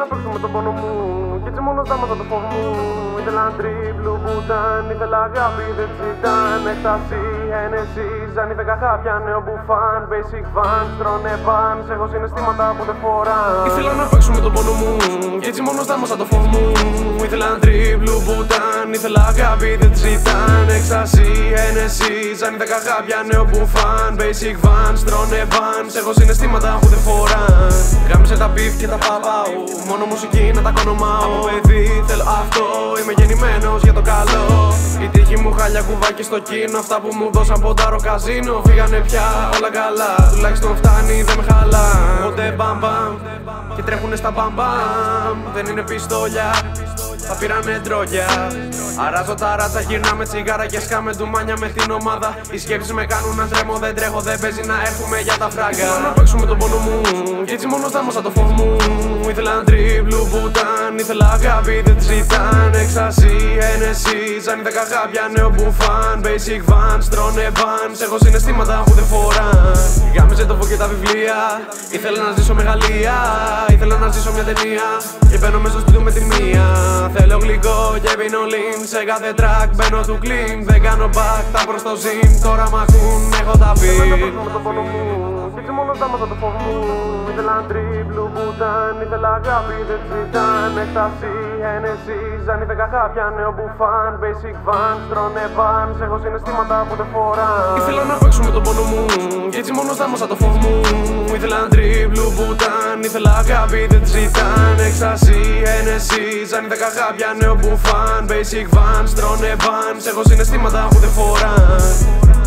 να παίξω με τον πόνο μου. Κι έτσι μόνος στάματα το φόβο μου. Ήθελα τρίμπλου μπουτάν Ήθελα αγάπη δεν ήταν Έκταση, ένεση Ζάνι δέκα χάπια νέο μπουφάν. Basic van, στρώνε van. Έχω συναισθήματα που δεν φοράν. Ήθελα να παίξω με τον πόνο μου. Κι έτσι μόνος στάματα το φόβο μου. Ήθελα τρίμπλου μπουτάν Ήθελα αγάπη δεν ήταν Έκταση, ένεση Ζάνι δέκα χάπια νέο μπουφάν Basic van, στρώνε van. Έχω συναισθήματα που δεν φοράν. Γάμισε τα beef και τα παπάου Μόνο μουσική να τα κονομάω. Από παιδί θέλω αυτό Είμαι γεννημένος για το καλό. Η τύχη μου χάλια κουβάκι στο κίνο Αυτά που μου δώσαν ποντάρο καζίνο Φύγανε πια όλα καλά Τουλάχιστον φτάνει δεν με χαλά Οπότε μπαμ μπαμ Και τρέχουνε στα μπαμ μπαμ Δεν είναι πιστόλια θα πήρανε τρόγια. Αράζω τα ράτσα, γυρνάμε τσιγάρα και σκάμε ντουμάνια με την ομάδα. Οι σκέψεις με κάνουν να τρέμω, δεν τρέχω, δεν παίζει να έρθουμε για τα φράγκα. Ήθελα να παίξουμε τον πόνο μου, κι έτσι μόνο θα το φόβο μου. Ήθελα να τρίβλου μπουτάν, ήθελα αγάπη, δεν της ζητάν. Εξασί, ένεση, ζάνι δέκα χάπια, νέο μπουφάν. Basic van, στρώνε van, έχω συναισθήματα που δεν φοράν. Γάμιζε το και τα βιβλία, ήθελα να ζήσω μεγαλεία. Ήθελα να ζήσω μια ταινία και μπαίνω μέσα στο με τη μία. Θέλω γλυκό και πίνω lean Σε κάθε track μπαίνω του clean Δεν κάνω back, τα προς το zin Τώρα μ' ακούν, έχω τα πει με το πόνο μου Κι έτσι μόνο στάματα το φόβο μου Ήθελα τρίμπλου μπουτάν Ήθελα αγάπη, δεν ήταν Έκταση, ένεση Ζάνι δέκα χάπια, νέο μπουφάν Basic van, στρώνε van Έχω συναισθήματα που δεν φοράν Ήθελα να παίξω με τον πόνο μου. Κι έτσι μόνο στάμασα το φόβο μου. Ήθελα τρίμπλου μπουτάν Ήθελα αγάπη, δεν ήταν Έκταση, ένεση Ζάνι δέκα χάπια, νέο μπουφάν Basic van, στρώνε van Έχω συναισθήματα που δεν φοράν